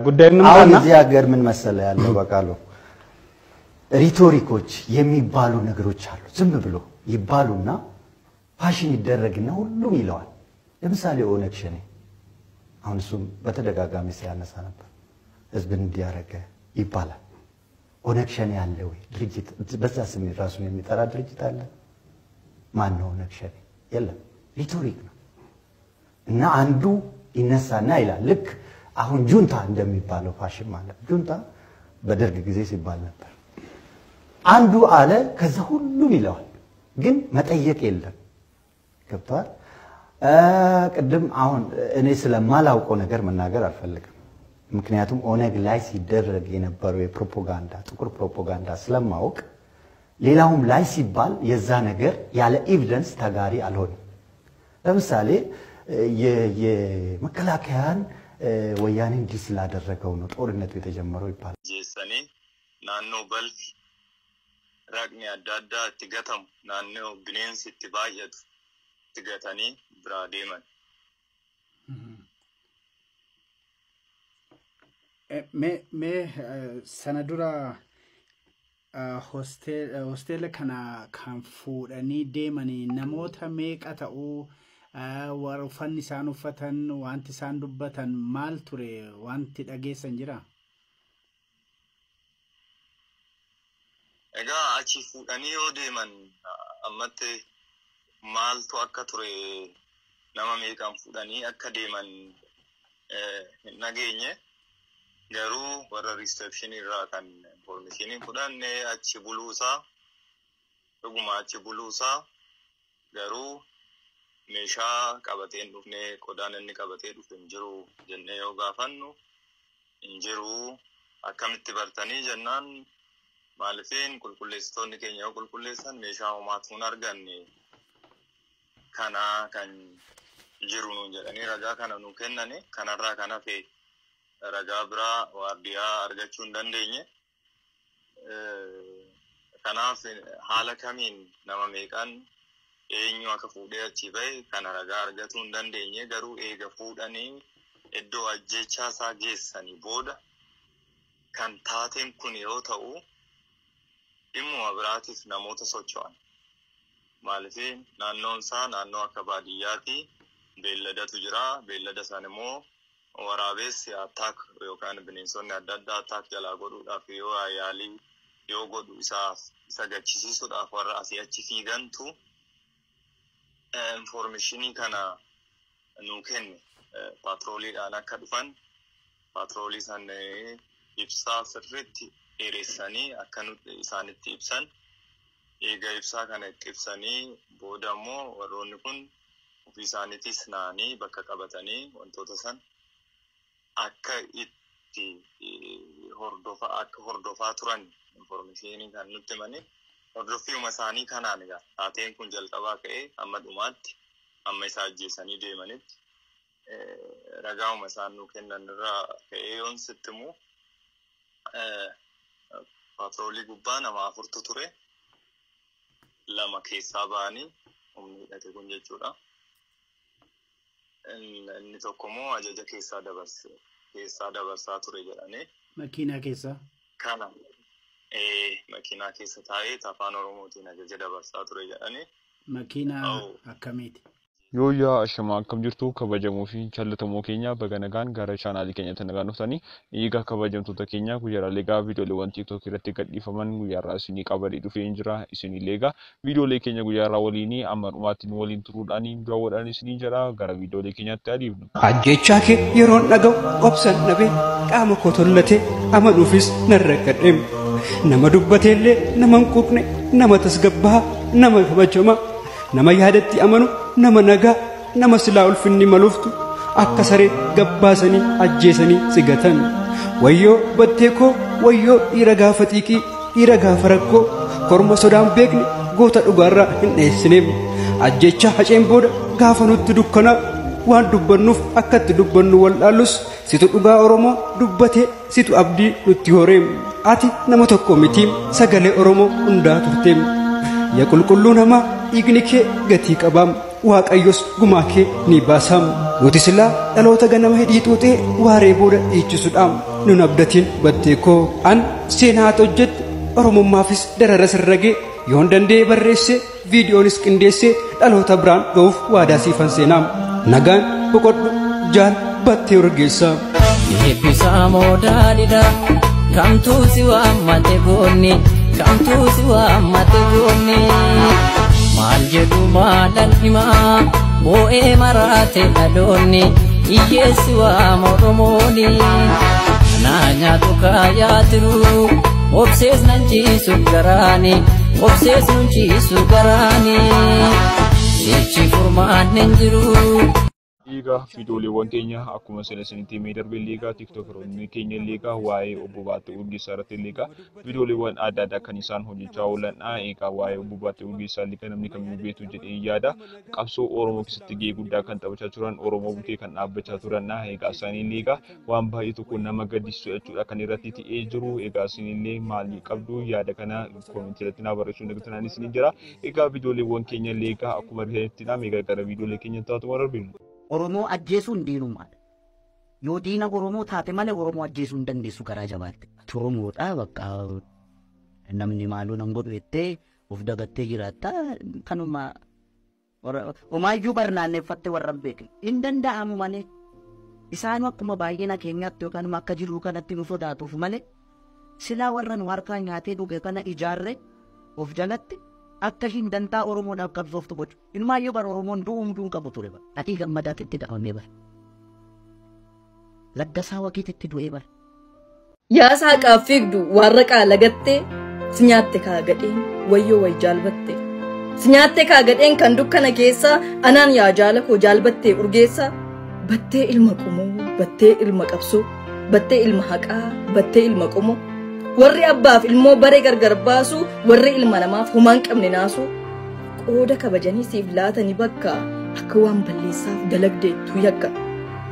ጉዳይ አሁን እዚህ ሀገር ምን መሰለ ያለው በቃሉ ሪቶሪኮች የሚባሉ ነገሮች አሉ። ዝም ብሎ ይባሉና ፋሽን ይደረግና ሁሉም ይለዋል። ለምሳሌ ኦነግ ሸኔ አሁን እሱም በተደጋጋሚ ሲያነሳ ነበር። ህዝብን እንዲያረገ ይባላል። ኦነግ ሸኔ አለ ወይ ድርጅት? በዛ ስም ራሱን የሚጠራ ድርጅት አለ? ማን ነው ኦነግ ሸኔ? የለም። ሪቶሪክ ነው። እና አንዱ ይነሳና ይላል። ልክ አሁን ጁንታ እንደሚባለው ፋሽን ማለት ጁንታ በደርግ ጊዜ ሲባል ነበር። አንዱ አለ፣ ከዛ ሁሉም ይለዋል። ግን መጠየቅ የለም። ገብተዋል። ቅድም አሁን እኔ ስለማላውቀው ነገር መናገር አልፈልግም። ምክንያቱም ኦነግ ላይ ሲደረግ የነበረው የፕሮፓጋንዳ ጥቁር ፕሮፓጋንዳ ስለማወቅ ሌላውም ላይ ሲባል የዛ ነገር ያለ ኤቪደንስ ተጋሪ አልሆንም። ለምሳሌ የመከላከያን ወያኔ እንዲህ ስላደረገው ነው ጦርነቱ የተጀመረው ይባላል። jeessanii naannoo balfi raqni adda addaa itti gatamu naannoo bineensi itti baay'atu itti gatanii biraa deeman. Eh, Mee mee eh, sana dura eh, hostee- eh, hosteela kana kan fuudhanii deemanii namoota meeqa ta'uu eh, warra uffanni isaan uffatan wanti isaan dubbatan maal ture wanti dhageessan jira? Egaa achi fuudhanii yoo deeman ammatti maaltu akka ture nama meeqan fuudhanii akka deeman hin dhageenye. Garuu warra riisepshinii irraa kan informeeshinii fudhanne achi buluusaa dhuguma achi buluusaa garuu meeshaa qabateen dhufne qodaan inni qabatee dhufe hin jiru jennee yoo gaafannu hin jiru. Akkamitti bartanii jennaan? Maalifiin qulqulleessitoonni keenya yoo qulqulleessan meeshaa homaatu hin arganne kana kan jiru nuun jedhanii ragaa kana nu kennane kanarraa kan hafe ragaa biraa waardiyaa argachuu hin dandeenye. Kanaaf haala kamiin nama meeqaan eenyu akka fuudhee achi bahe kana ragaa argatuu hin dandeenye garuu eega fuudhanii iddoo ajjechaa isaa geessanii booda kan taateen kun yoo ta'u dhimmuma biraatiif namoota socho'an. Maaliif naannoon isaa naannoo akka baadiyyaati beelladatu jira beellada sana immoo waraabessi attaak yookaan bineensonni adda addaa attaak jalaa godhuudhaaf yoo yaalii yoo godhu isaaf isa gachisiisuudhaaf warra asii achi fiigantu informeeshinii kana nuu kenne Eh, paatrooliidhaan akka dhufan paatroolii san ibsaa sirriitti dheeressanii akka isaanitti ibsan. Eega ibsaa kana ibsanii booda immoo warroonni kun ofii isaaniitis naanii bakka qabatanii wantoota san akka itti eh, hordofa akka hordofaa turan informeeshinii kan nutti himanii hordoffiuma isaanii kanaan egaa taateen kun jalqabaa ka'ee hamma dhumaatti amma isa ajjeesanii deemanitti eh, ragaa'uma isaan nuu kennan irraa ka'ee yoon sitti immoo eh, paatroolii gubbaa nama afurtu ture lama keessaa ba'anii humni hidhate kun jechuudha. Inni tokko immoo ajaja keessaa keessaa dabarsaa ture jedhanii Makiinaa keessa? kana makiinaa keessa taa'ee afaan oromootiin ajaja dabarsaa ture jedhanii Makiinaa akkamiiti? Yoo yaa ashamaa akkam jirtu kabajamoo fi jaallatamoo keenya baga nagaan gara chaanaalii keenyatti nagaan dhuftanii eegaa kabajamtoota keenya guyyaalee egaa viidiyooleewwan tiiktook irratti gadhiifaman guyyaarraa isinii qabadee dhufee hin jira isinillee egaa viidiyoolee keenya guyyaarraa waliin amma dhumaatti waliin turuudhaan daawwadhaan isinii jira gara viidiyoolee keenyaatti adiifnu. Ajjechaa kee yeroon dhaga'u obsan dhabee qaama koo tollatee amanuufis nan rakkadheem. Nama dubbateellee nama hin quuqne nama tasgabbaa nama kabajamaa nama yaadatti amanu nama nagaa nama silaa ulfinni maluuftu akka saree gabbaasanii ajjeesanii sigatan. Wayyoo battee koo wayyoo dhiira gaafa xiiqii dhiira gaafa rakkoo korma sodaan beekne goota dhugaarraa hin dheessineem. Ajjechaa haceen booda gaafa nutti dukkanaa waan dubbannuuf akkatti dubbannu wallaalus situ dhugaa Oromoo dubbatee situ abdii nutti horeem. Ati nama tokko mitiim sagalee Oromoo hundaa turteem. Yaa qulqulluu namaa dhiigni kee gatii qabaam waaqayyos gumaa kee ni baasaam. nuti silaa dhaloota ganama hidhii xuuxee waaree booda dhiichisuudhaan nun abdatiin battee koo an seenaata hojjette. Oromummaafis darara sirragee yoon danda'e barreesse viidiyoonis qindeessee dhaloota biraan ga'uuf waadaa siifan seenaam. Nagaan boqodhu jaal battee urgeessaa. Eebbisaa moodaalidha kamtuu si waammate goonni? Kamtuu si waammate goonni maal jedhu maalan himaa boo'ee maraate dhaloonni hiyyeessi waama oromooni naa nyaatu kaayaa tiru obsees nan ciisu garaani obsees nun ciisu garaani. Liigaa viidiyooliiwwan keenya akkuma sila isinitti himee darbe liigaa tiktookeroonni keenya liigaa waa'ee obbo Baatee Urgeessaa irratti liigaa viidiyooliiwwan adda addaa kan isaan hojjechaa oolanidha. Egaa waa'ee obbo Baatee Urgeessaa liigaa namni kamiyyuu beeku jedhee yaada. Qabsoo Oromoo keessatti gahee guddaa kan taphachaa turan Oromoo bukkee kan dhaabbachaa turanidha. Egaa isaanii liigaa waan baay'ee tokko nama gaddisiisu jechuudha kan irratti ta'ee jiru. Egaa isinillee maalii qabdu yaada kana koomentii irratti naa barreessuu dandeessan isin jira. Egaa viidiyooliiwwan keenya liigaa akkuma argitanitti meeqa gara viidiyoolee keenya taatu darbinu. Oromoo ajjeesuu hin dandeessu karaa jabaatti. Ati Oromoodha bakka namni maaloo nan godhu jettee of dagattee jiraatta kanuma homaayyuu barnaanneeffatte warra hin beekne. Hin danda'amu malee isaanu akkuma baay'ina keenyaatti yookaan akka jiruu kanatti nu sodaatuuf malee silaa warra nu harkaa nyaatee dhuge kana ijaarre of jalatti akka ishiin dantaa Oromoodhaaf qabsooftu gochu. Ilmaayyuu bara Oromoon du'uun qabu ture bara. Dhatii gammadaatti itti dhaqamee bara. Laggasaa waqiitti itti du'ee bara. Yaa saaqaaf fiigdu warra lagattee si nyaatte kaagadheen wayyoo way jaalbatte. Si nyaatte kaagadheen kan dukkana keessaa anaan yaa jaala koo jaalbattee urgeessaa. Battee ilma qomoo, battee ilma qabsoo, battee ilma haqaa, battee ilma qomoo. Warri abbaaf ilmoo baree gargar baasu warri ilma namaaf homaan qabne naasu. Qooda kabajanii siif laatanii bakka akka waan balleessaaf dalagdeettu yakka.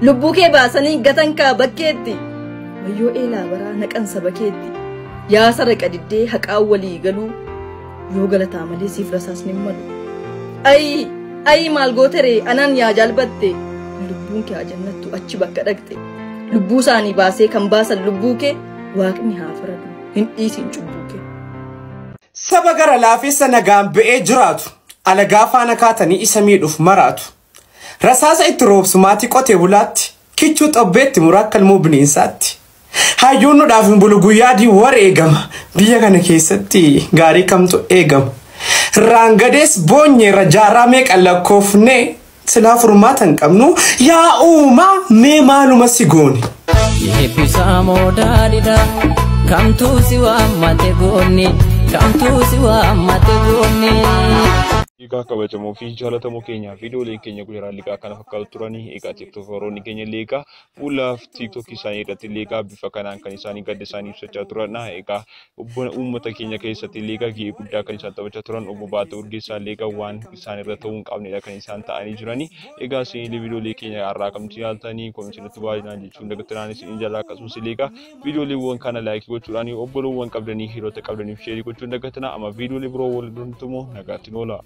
Lubbuu kee baasanii gatan kaa bakkeetti. Wayyoo eelaa baraa naqan saba keetti. Yaa saraqa diddee haqaan walii galuu. Yoo galataa malee siif rasaasni hin malu. Ayi ayi maal gooteree anaan yaa jaalbatte? Lubbuun kee ajannattu achi bakka dhaqxe. Lubbuu isaanii baasee kan baasan lubbuu kee waaqni haa faradu hin dhiisin cubbuu kee. Saba gara laafessa nagaan ba'ee jiraatu alagaa faana kaatanii isa miidhuuf maraatu. Rasaasa itti roobsu maatii qotee bulaatti kichuu xobbeetti muraa akka ilmoo bineensaatti. Hayyuun nudhaaf hin bulu guyyaa adii war eegama biyya kana keessatti gaarii kamtu eegama. Raangadees boonyeerra jaarraa meeqa lakkoofne silaa furmaata hin qabnu yaa uumaa mee maaluma si goone. Eebbisaa moodaalidha kamtuu si waammate goonni kamtuu si waammate goonni. Egaa kabajamoo fi jaallatamoo keenya viidiyooleen keenya guyyaa liigaa kana fakkaatu turanii egaa tiktookeroonni keenya liigaa fuula tiiktookii isaanii irratti liigaa bifa kanaan kan isaanii gadda isaanii ibsachaa turanidha. Egaa uummata keenya keessatti liigaa gahee guddaa kan isaan taphachaa turan obbo Baatee Urgeessaa liigaa waan isaan irra ta'uu hin qabnedha kan isaan ta'anii jiranii. Egaa isin viidiyoolee keenya har'aa kamtu yaaltanii koomentii baay'inaan jechuun dagattinaan isin jala akkasumas liigaa viidiyooleewwan kana laayikii gochuudhaan obboloowwan qabdanii hiriyoota qabdaniif sheerii gochuun dagattina amma viidiyoolee biroo wal durtumoo nagaatti noola.